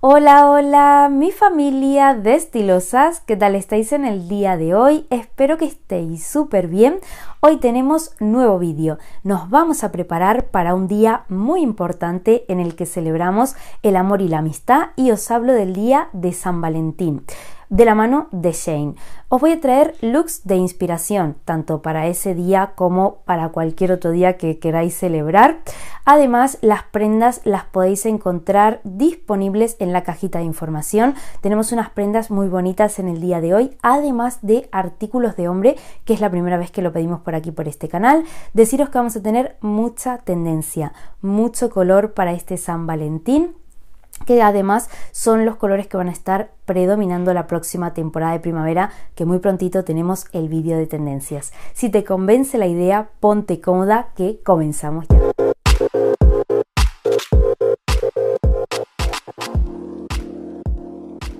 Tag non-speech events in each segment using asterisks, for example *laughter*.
Hola, hola, mi familia de estilosas, ¿qué tal estáis en el día de hoy? Espero que estéis súper bien. Hoy tenemos nuevo vídeo. Nos vamos a preparar para un día muy importante en el que celebramos el amor y la amistad y os hablo del día de San Valentín de la mano de Shane. Os voy a traer looks de inspiración, tanto para ese día como para cualquier otro día que queráis celebrar. Además, las prendas las podéis encontrar disponibles en la cajita de información. Tenemos unas prendas muy bonitas en el día de hoy, además de artículos de hombre, que es la primera vez que lo pedimos por aquí por este canal. Deciros que vamos a tener mucha tendencia, mucho color para este San Valentín que además son los colores que van a estar predominando la próxima temporada de primavera, que muy prontito tenemos el vídeo de tendencias. Si te convence la idea, ponte cómoda que comenzamos ya.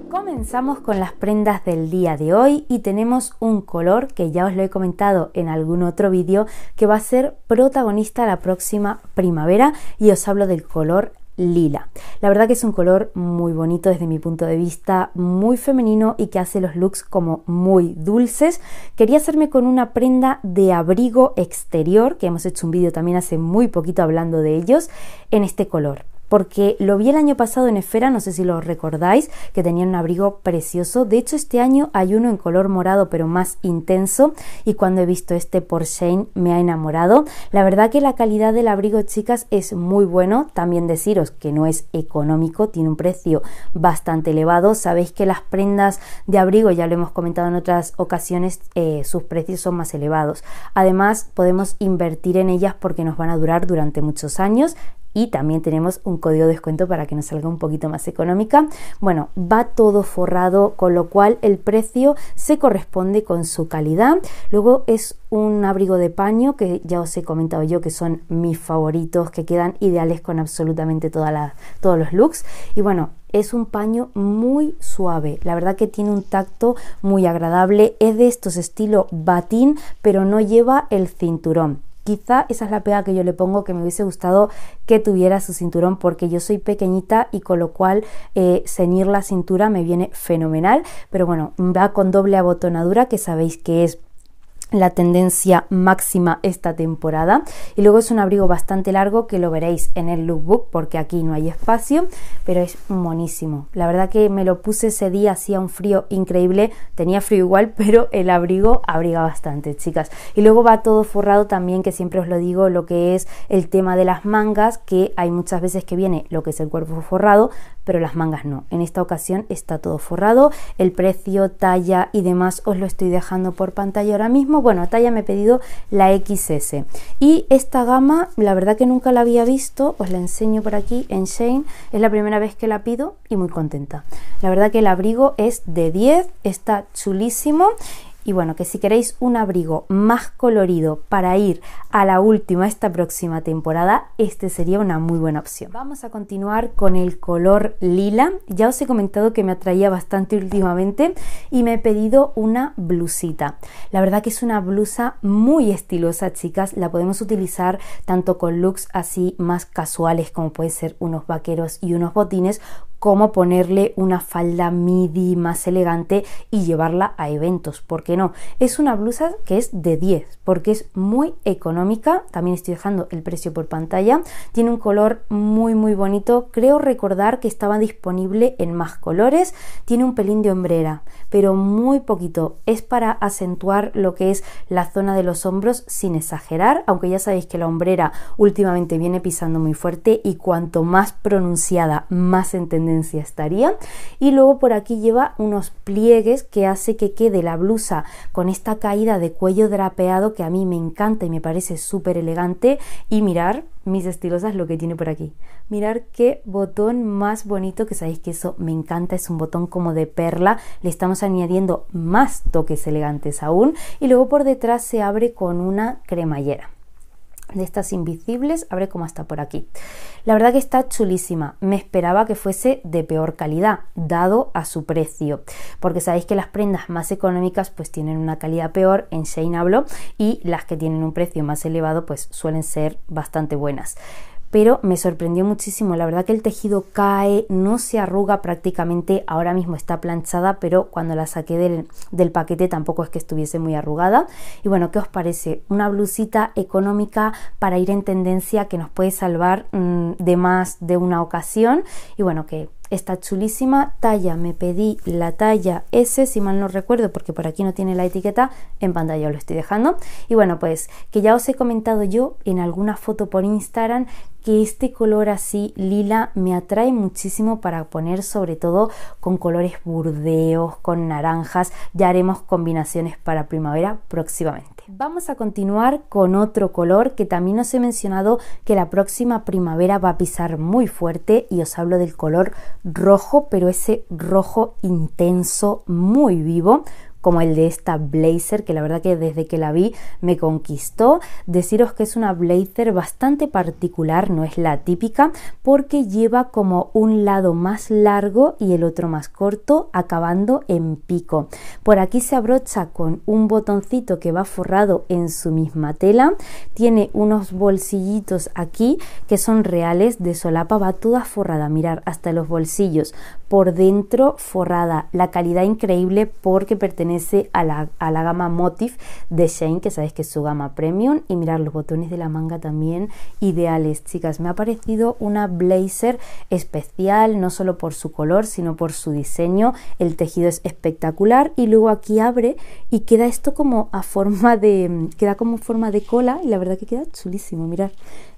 Comenzamos con las prendas del día de hoy y tenemos un color que ya os lo he comentado en algún otro vídeo que va a ser protagonista la próxima primavera y os hablo del color lila. La verdad que es un color muy bonito desde mi punto de vista, muy femenino y que hace los looks como muy dulces. Quería hacerme con una prenda de abrigo exterior, que hemos hecho un vídeo también hace muy poquito hablando de ellos, en este color porque lo vi el año pasado en Esfera, no sé si lo recordáis, que tenía un abrigo precioso. De hecho, este año hay uno en color morado, pero más intenso, y cuando he visto este por Shane me ha enamorado. La verdad que la calidad del abrigo, chicas, es muy bueno. También deciros que no es económico, tiene un precio bastante elevado. Sabéis que las prendas de abrigo, ya lo hemos comentado en otras ocasiones, eh, sus precios son más elevados. Además, podemos invertir en ellas porque nos van a durar durante muchos años y también tenemos un código de descuento para que nos salga un poquito más económica. Bueno, va todo forrado, con lo cual el precio se corresponde con su calidad. Luego es un abrigo de paño que ya os he comentado yo que son mis favoritos, que quedan ideales con absolutamente todos los looks. Y bueno, es un paño muy suave, la verdad que tiene un tacto muy agradable, es de estos estilo batín, pero no lleva el cinturón. Quizá esa es la pega que yo le pongo, que me hubiese gustado que tuviera su cinturón porque yo soy pequeñita y con lo cual eh, ceñir la cintura me viene fenomenal. Pero bueno, va con doble abotonadura que sabéis que es la tendencia máxima esta temporada y luego es un abrigo bastante largo que lo veréis en el lookbook porque aquí no hay espacio pero es monísimo la verdad que me lo puse ese día hacía un frío increíble tenía frío igual *laughs* pero el abrigo abriga bastante chicas y luego va todo forrado también que siempre os lo digo lo que es el tema de las mangas que hay muchas veces que viene lo que es el cuerpo forrado pero las mangas no. En esta ocasión está todo forrado, el precio, talla y demás os lo estoy dejando por pantalla ahora mismo. Bueno, talla me he pedido la XS. Y esta gama, la verdad que nunca la había visto, os la enseño por aquí en Shane, es la primera vez que la pido y muy contenta. La verdad que el abrigo es de 10, está chulísimo y bueno, que si queréis un abrigo más colorido para ir a la última esta próxima temporada, este sería una muy buena opción. Vamos a continuar con el color lila. Ya os he comentado que me atraía bastante últimamente y me he pedido una blusita. La verdad que es una blusa muy estilosa, chicas. La podemos utilizar tanto con looks así más casuales como puede ser unos vaqueros y unos botines cómo ponerle una falda midi más elegante y llevarla a eventos, ¿por qué no? Es una blusa que es de 10 porque es muy económica, también estoy dejando el precio por pantalla, tiene un color muy muy bonito, creo recordar que estaba disponible en más colores, tiene un pelín de hombrera, pero muy poquito, es para acentuar lo que es la zona de los hombros sin exagerar, aunque ya sabéis que la hombrera últimamente viene pisando muy fuerte y cuanto más pronunciada, más entendida estaría. Y luego por aquí lleva unos pliegues que hace que quede la blusa con esta caída de cuello drapeado que a mí me encanta y me parece súper elegante. Y mirar, mis estilosas, lo que tiene por aquí. Mirar qué botón más bonito, que sabéis que eso me encanta, es un botón como de perla. Le estamos añadiendo más toques elegantes aún. Y luego por detrás se abre con una cremallera de estas invisibles, abre como hasta por aquí. La verdad que está chulísima. Me esperaba que fuese de peor calidad, dado a su precio, porque sabéis que las prendas más económicas pues tienen una calidad peor, en Shane hablo, y las que tienen un precio más elevado pues suelen ser bastante buenas pero me sorprendió muchísimo. La verdad que el tejido cae, no se arruga prácticamente, ahora mismo está planchada, pero cuando la saqué del, paquete tampoco es que estuviese muy arrugada. Y bueno, ¿qué os parece? Una blusita económica para ir en tendencia que nos puede salvar mm, de más de una ocasión. Y bueno, que Está chulísima, talla, me pedí la talla S, si mal no recuerdo, porque por aquí no tiene la etiqueta, en pantalla os lo estoy dejando. Y bueno, pues que ya os he comentado yo en alguna foto por Instagram que este color así lila me atrae muchísimo para poner sobre todo con colores burdeos, con naranjas, ya haremos combinaciones para primavera próximamente. Vamos a continuar con otro color que también os he mencionado que la próxima primavera va a pisar muy fuerte y os hablo del color rojo, pero ese rojo intenso, muy vivo, como el de esta blazer que la verdad que desde que la vi me conquistó. Deciros que es una blazer bastante particular, no es la típica porque lleva como un lado más largo y el otro más corto acabando en pico. Por aquí se abrocha con un botoncito que va forrado en su misma tela. Tiene unos bolsillitos aquí que son reales de solapa, va toda forrada, mirar hasta los bolsillos por dentro forrada. La calidad increíble porque pertenece a la, a la gama Motif de Shane, que sabéis que es su gama premium. Y mirar los botones de la manga también ideales, chicas. Me ha parecido una blazer especial, no solo por su color, sino por su diseño. El tejido es espectacular y luego aquí abre y queda esto como a forma de, queda como forma de cola y la verdad que queda chulísimo, mirad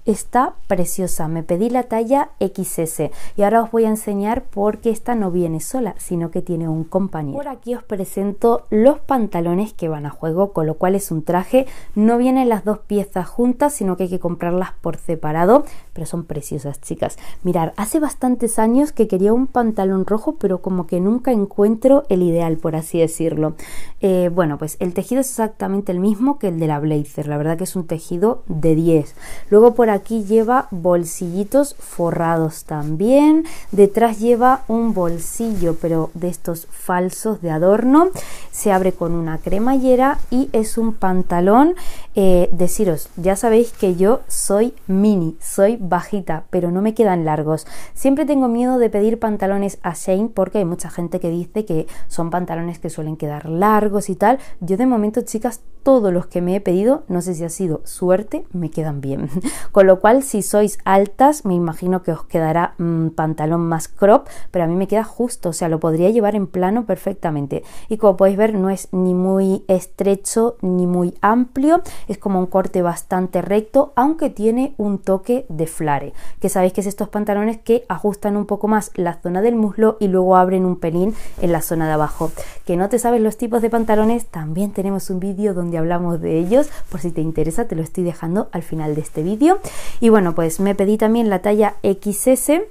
está preciosa. Me pedí la talla XS y ahora os voy a enseñar por qué esta no viene sola, sino que tiene un compañero. Por aquí os presento los pantalones que van a juego, con lo cual es un traje. No vienen las dos piezas juntas, sino que hay que comprarlas por separado, pero son preciosas, chicas. Mirar, hace bastantes años que quería un pantalón rojo, pero como que nunca encuentro el ideal, por así decirlo. Eh, bueno, pues el tejido es exactamente el mismo que el de la blazer. La verdad que es un tejido de 10. Luego por aquí lleva bolsillitos forrados también. Detrás lleva un bolsillo, pero de estos falsos de adorno. Se abre con una cremallera y es un pantalón. Eh, deciros, ya sabéis que yo soy mini, soy bajita, pero no me quedan largos. Siempre tengo miedo de pedir pantalones a Shane porque hay mucha gente que dice que son pantalones que suelen quedar largos y tal. Yo de momento, chicas, todos los que me he pedido, no sé si ha sido suerte, me quedan bien. *laughs* lo cual, si sois altas, me imagino que os quedará un mm, pantalón más crop, pero a mí me queda justo, o sea, lo podría llevar en plano perfectamente. Y como podéis ver, no es ni muy estrecho ni muy amplio, es como un corte bastante recto, aunque tiene un toque de flare, que sabéis que es estos pantalones que ajustan un poco más la zona del muslo y luego abren un pelín en la zona de abajo. Que no te sabes los tipos de pantalones, también tenemos un vídeo donde hablamos de ellos, por si te interesa te lo estoy dejando al final de este vídeo. Y bueno, pues me pedí también la talla XS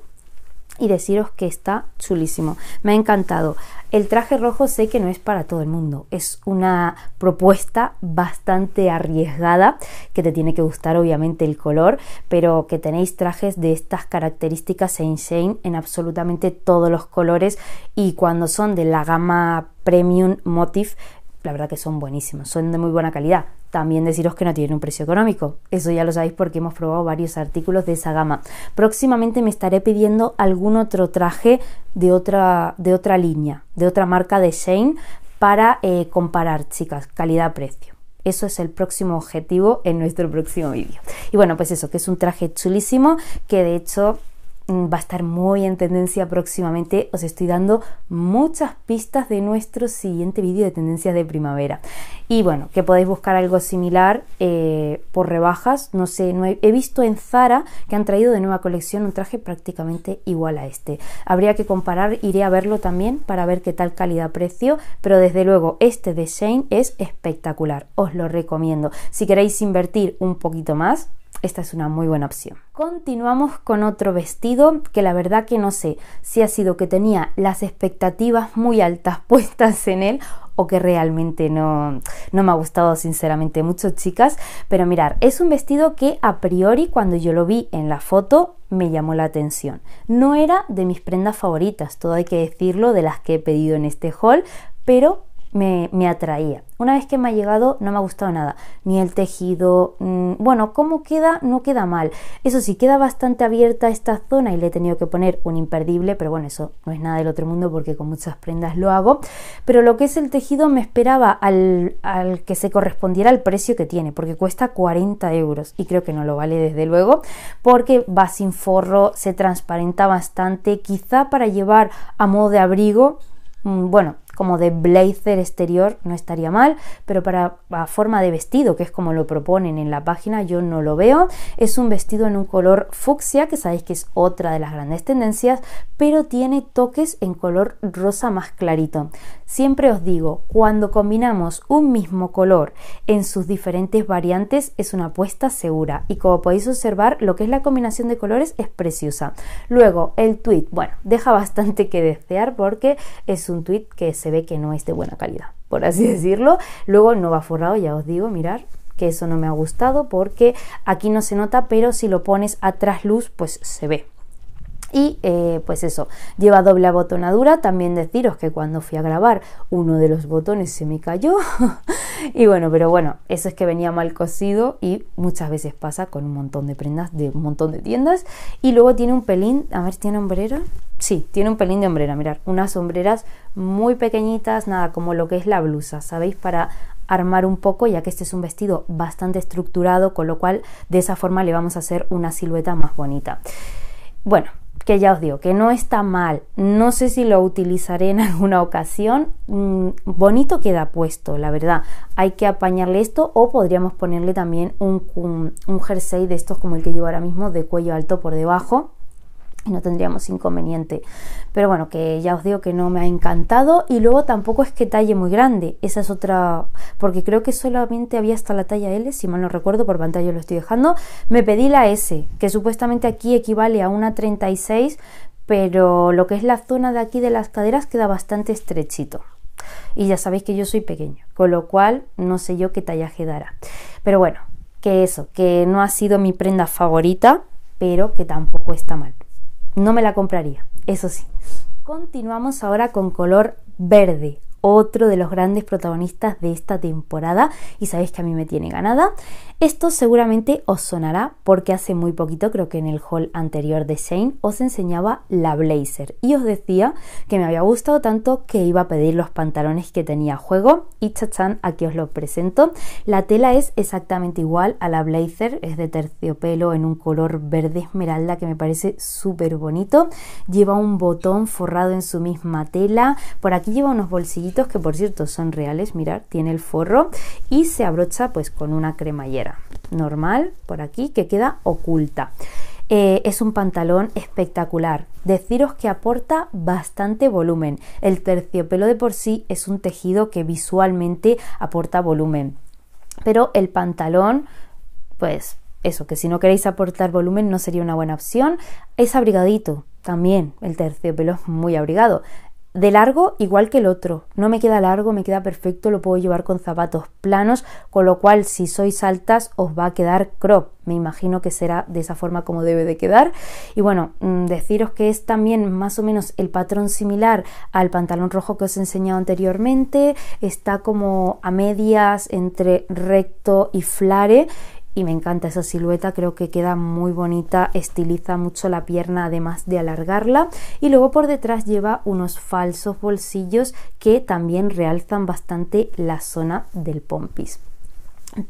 y deciros que está chulísimo. Me ha encantado. El traje rojo sé que no es para todo el mundo, es una propuesta bastante arriesgada que te tiene que gustar obviamente el color, pero que tenéis trajes de estas características en Shane en absolutamente todos los colores y cuando son de la gama Premium Motif la verdad que son buenísimos, son de muy buena calidad. También deciros que no tienen un precio económico. Eso ya lo sabéis porque hemos probado varios artículos de esa gama. Próximamente me estaré pidiendo algún otro traje de otra, de otra línea, de otra marca de Shane para eh, comparar, chicas, calidad-precio. Eso es el próximo objetivo en nuestro próximo vídeo. Y bueno, pues eso, que es un traje chulísimo que de hecho va a estar muy en tendencia próximamente. Os estoy dando muchas pistas de nuestro siguiente vídeo de tendencias de primavera. Y bueno, que podéis buscar algo similar eh, por rebajas. No sé, no he, visto en Zara que han traído de nueva colección un traje prácticamente igual a este. Habría que comparar, iré a verlo también para ver qué tal calidad-precio. Pero desde luego, este de Shane es espectacular. Os lo recomiendo. Si queréis invertir un poquito más, esta es una muy buena opción. Continuamos con otro vestido que la verdad que no sé si ha sido que tenía las expectativas muy altas *laughs* puestas en él o que realmente no, no me ha gustado sinceramente mucho chicas. Pero mirar, es un vestido que a priori cuando yo lo vi en la foto me llamó la atención. No era de mis prendas favoritas, todo hay que decirlo, de las que he pedido en este haul, pero me, atraía. Una vez que me ha llegado no me ha gustado nada, ni el tejido, mm, bueno, cómo queda, no queda mal. Eso sí, queda bastante abierta esta zona y le he tenido que poner un imperdible, pero bueno, eso no es nada del otro mundo porque con muchas prendas lo hago. Pero lo que es el tejido me esperaba al, que se correspondiera al precio que tiene, porque cuesta 40 euros y creo que no lo vale desde luego, porque va sin forro, se transparenta bastante, quizá para llevar a modo de abrigo, mm, bueno, como de blazer exterior no estaría mal, pero para forma de vestido, que es como lo proponen en la página, yo no lo veo. Es un vestido en un color fucsia, que sabéis que es otra de las grandes tendencias, pero tiene toques en color rosa más clarito. Siempre os digo, cuando combinamos un mismo color en sus diferentes variantes es una apuesta segura y como podéis observar lo que es la combinación de colores es preciosa. Luego el tweet, bueno, deja bastante que desear porque es un tweet que ve que no es de buena calidad, por así *laughs* decirlo. Luego no va forrado, ya os digo, mirar que eso no me ha gustado porque aquí no se nota, pero si lo pones a trasluz, pues se ve. Y eh, pues eso, lleva doble abotonadura. También deciros que cuando fui a grabar uno de los botones se me cayó. *laughs* y bueno, pero bueno, eso es que venía mal cosido y muchas veces pasa con un montón de prendas de un montón de tiendas. Y luego tiene un pelín, a ver, ¿tiene hombrera? Sí, tiene un pelín de hombrera, mirar, unas sombreras muy pequeñitas, nada como lo que es la blusa, ¿sabéis? Para armar un poco, ya que este es un vestido bastante estructurado, con lo cual de esa forma le vamos a hacer una silueta más bonita. Bueno, que ya os digo, que no está mal. No sé si lo utilizaré en *laughs* alguna ocasión. Mm, bonito queda puesto, la verdad. Hay que apañarle esto o podríamos ponerle también un, un jersey de estos como el que llevo ahora mismo de cuello alto por debajo y no tendríamos inconveniente. Pero bueno, que ya os digo que no me ha encantado y luego tampoco es que talle muy grande. Esa es otra, porque creo que solamente había hasta la talla L, si mal no recuerdo, por pantalla lo estoy dejando. Me pedí la S, que supuestamente aquí equivale a una 36, pero lo que es la zona de aquí de las caderas queda bastante estrechito. Y ya sabéis que yo soy pequeño, con lo cual no sé yo qué tallaje dará. Pero bueno, que eso, que no ha sido mi prenda favorita, pero que tampoco está mal. No me la compraría, eso sí. Continuamos ahora con color verde, otro de los grandes protagonistas de esta temporada y sabéis que a mí me tiene ganada. Esto seguramente os sonará porque hace muy poquito, creo que en el haul anterior de Shane, os enseñaba la blazer y os decía que me había gustado tanto que iba a pedir los pantalones que tenía a juego y chachan, aquí os lo presento. La tela es exactamente igual a la blazer, es de terciopelo en un color verde esmeralda que me parece súper bonito. Lleva un botón forrado en su misma tela, por aquí lleva unos que por cierto son reales, mirar, tiene el forro y se abrocha pues con una cremallera normal por aquí que queda oculta. Eh, es un pantalón espectacular. Deciros que aporta bastante volumen. El terciopelo de por sí es un tejido que visualmente aporta volumen. Pero el pantalón, pues eso, que si no queréis aportar volumen no sería una buena opción. Es abrigadito también. El terciopelo es muy abrigado de largo igual que el otro. No me queda largo, me queda perfecto, lo puedo llevar con zapatos planos, con lo cual si sois altas os va a quedar crop. Me imagino que será de esa forma como debe de quedar. Y bueno, mm, deciros que es también más o menos el patrón similar al pantalón rojo que os he enseñado anteriormente. Está como a medias entre recto y flare y me encanta esa silueta, creo que queda muy bonita, estiliza mucho la pierna además de alargarla y luego por detrás lleva unos falsos bolsillos que también realzan bastante la zona del pompis.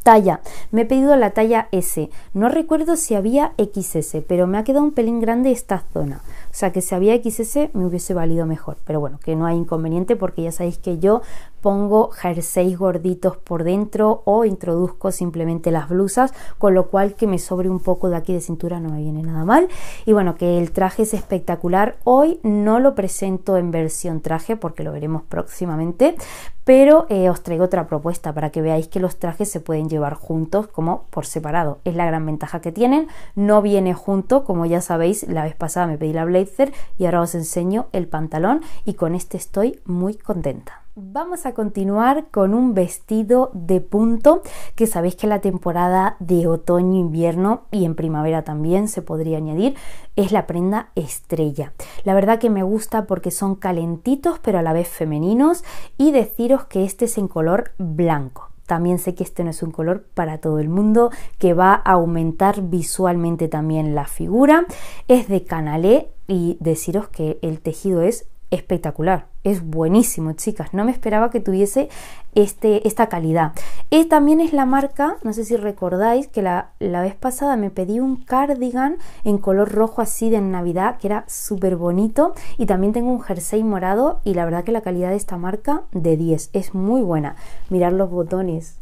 Talla, me he pedido la talla S, no recuerdo si había XS, pero me ha quedado un pelín grande esta zona. O sea que si había XS me hubiese valido mejor. Pero bueno, que no hay inconveniente porque ya sabéis que yo pongo jerseys gorditos por dentro o introduzco simplemente las blusas, con lo cual que me sobre un poco de aquí de cintura no me viene nada mal. Y bueno, que el traje es espectacular. Hoy no lo presento en versión traje porque lo veremos próximamente, pero eh, os traigo otra propuesta para que veáis que los trajes se pueden llevar juntos como por separado. Es la gran ventaja que tienen. No viene junto, como ya sabéis, la vez pasada me pedí la blazer y ahora os enseño el pantalón y con este estoy muy contenta. Vamos a continuar con un vestido de punto que sabéis que la temporada de otoño-invierno y en primavera también se podría añadir es la prenda estrella. La verdad que me gusta porque son calentitos pero a la vez femeninos y deciros que este es en color blanco. También sé que este no es un color para todo el mundo, que va a aumentar visualmente también la figura. Es de canalé y deciros que el tejido es espectacular. Es buenísimo, chicas. No me esperaba que tuviese este, esta calidad. Y también es la marca, no sé si recordáis, que la, la vez pasada me pedí un cardigan en color rojo así de Navidad, que era súper bonito. Y también tengo un jersey morado y la verdad que la calidad de esta marca de 10 es muy buena. Mirar los botones.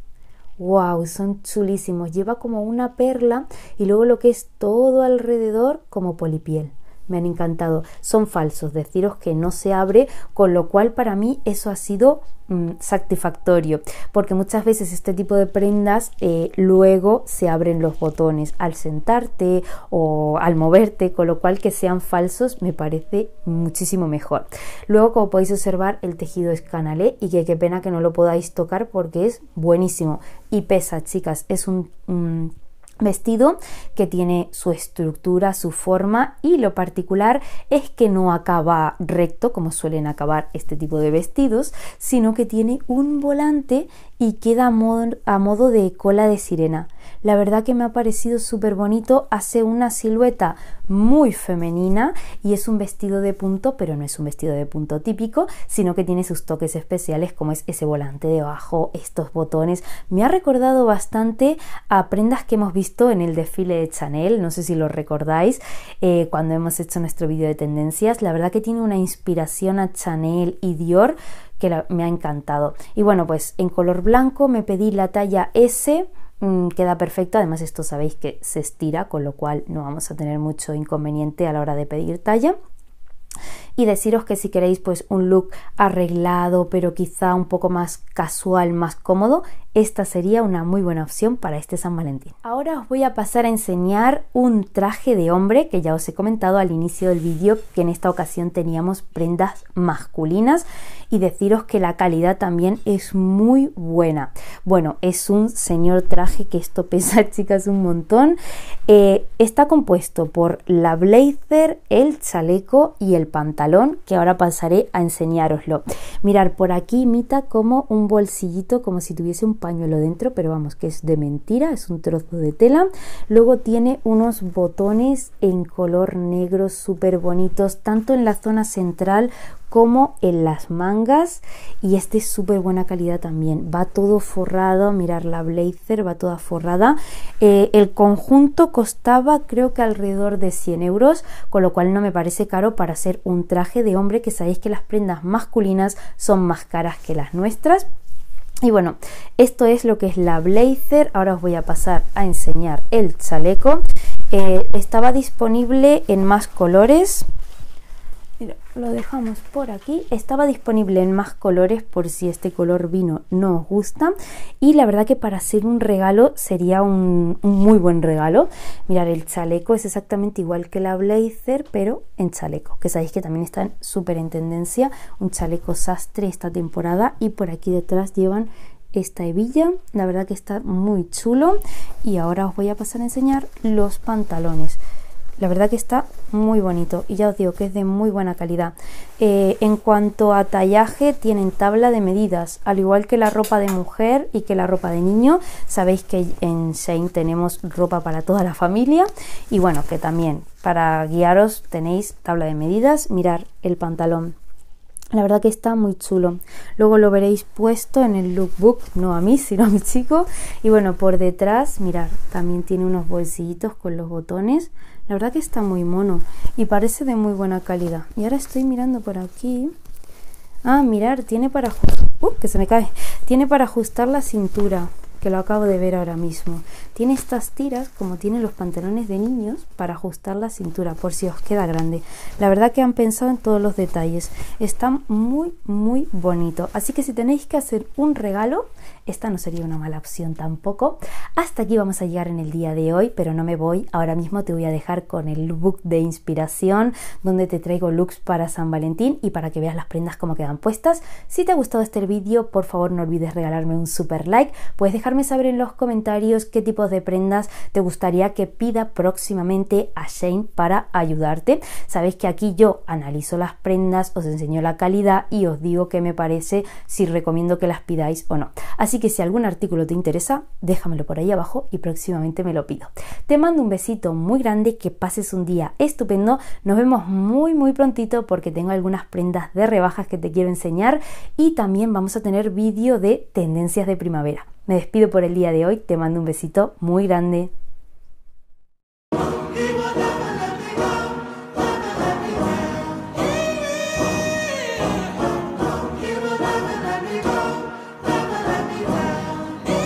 Wow, son chulísimos. Lleva como una perla y luego lo que es todo alrededor como polipiel me han encantado. Son falsos, deciros que no se abre, con lo cual para mí eso ha sido mm, satisfactorio, porque muchas veces este tipo de prendas eh, luego se abren los botones al sentarte o al moverte, con lo cual que sean falsos me parece muchísimo mejor. Luego, como podéis observar, el tejido es canalé y que qué pena que no lo podáis tocar porque es buenísimo y pesa, chicas, es un vestido que tiene su estructura, su forma y lo particular es que no acaba recto como suelen acabar este tipo de vestidos, sino que tiene un volante y queda a modo, de cola de sirena. La verdad que me ha parecido súper bonito, hace una silueta muy femenina y es un vestido de punto, pero no es un vestido de punto típico, sino que tiene sus toques especiales como es ese volante debajo, estos botones. Me ha recordado bastante a prendas que hemos visto en el desfile de Chanel, no sé si lo recordáis, eh, cuando hemos hecho nuestro vídeo de tendencias. La verdad que tiene una inspiración a Chanel y Dior que me ha encantado. Y bueno, pues en color blanco me pedí la talla S. Mm, queda perfecto, además esto sabéis que se estira, con lo cual no vamos a tener mucho inconveniente a la hora de pedir talla y deciros que si queréis pues un look arreglado pero quizá un poco más casual, más cómodo, esta sería una muy buena opción para este San Valentín. Ahora os voy a pasar a enseñar un traje de hombre que ya os he comentado al inicio del vídeo que en esta ocasión teníamos prendas masculinas y deciros que la calidad también es muy buena. Bueno, es un señor traje que esto pesa *laughs* chicas un montón. Eh, está compuesto por la blazer, el chaleco y el pantalón que ahora pasaré a enseñároslo. Mirar por aquí imita como un bolsillito como si tuviese un pañuelo dentro, pero vamos, que es de mentira, es un trozo de tela. Luego tiene unos botones en color negro súper bonitos, tanto en la zona central como en las mangas y este es súper buena calidad también va todo forrado mirar la blazer va toda forrada eh, el conjunto costaba creo que alrededor de 100 euros con lo cual no me parece caro para hacer un traje de hombre que sabéis que las prendas masculinas son más caras que las nuestras y bueno, esto es lo que es la blazer. Ahora os voy a pasar a enseñar el chaleco. Eh, estaba disponible en más colores. Lo dejamos por aquí. Estaba disponible en más colores por si este color vino no os gusta. Y la verdad que para hacer un regalo sería un, un muy buen regalo. Mirad, el chaleco es exactamente igual que la blazer, pero en chaleco. Que sabéis que también están súper en tendencia. Un chaleco sastre esta temporada. Y por aquí detrás llevan esta hebilla la verdad que está muy chulo y ahora os voy a pasar a enseñar los pantalones la verdad que está muy bonito y ya os digo que es de muy buena calidad. Eh, en cuanto a tallaje, tienen tabla de medidas, al igual que la ropa de mujer y que la ropa de niño. Sabéis que en Shane tenemos ropa para toda la familia y bueno, que también para guiaros tenéis tabla de medidas. Mirar el pantalón la verdad que está muy chulo. Luego lo veréis puesto en el lookbook, no a mí, *laughs* sino a mi chico. Y bueno, por detrás, mirar, también tiene unos bolsillitos con los botones. La verdad que está muy mono y parece de muy buena calidad. Y ahora estoy mirando por aquí. Ah, mirar, tiene para... Uh, que se me cae. Tiene para ajustar la cintura. que lo acabo de ver ahora mismo. Tiene estas tiras como tienen los pantalones de niños para ajustar la cintura por si os queda grande. La verdad que han pensado en todos los detalles. Están muy muy bonito. Así que si tenéis que hacer un regalo, esta no sería una mala opción tampoco. Hasta aquí vamos a llegar en el día de hoy, pero no me voy. Ahora mismo te voy a dejar con el book de inspiración donde te traigo looks para San Valentín y para que veas las prendas como quedan puestas. Si te ha gustado este vídeo, por favor no olvides regalarme un super like. Puedes dejarme saber en los comentarios qué tipos de prendas te gustaría que pida próximamente a Shane para ayudarte. Sabéis que aquí yo analizo las prendas, os enseño la calidad y os digo qué me parece, si recomiendo que las pidáis o no. Así que si algún artículo te interesa, déjamelo por ahí abajo y próximamente me lo pido. Te mando un besito muy grande, que pases un día estupendo. Nos vemos muy muy prontito porque tengo algunas prendas de rebajas que te quiero enseñar y también vamos a tener vídeo de tendencias de primavera. Me despido por el día de hoy, te mando un besito muy grande.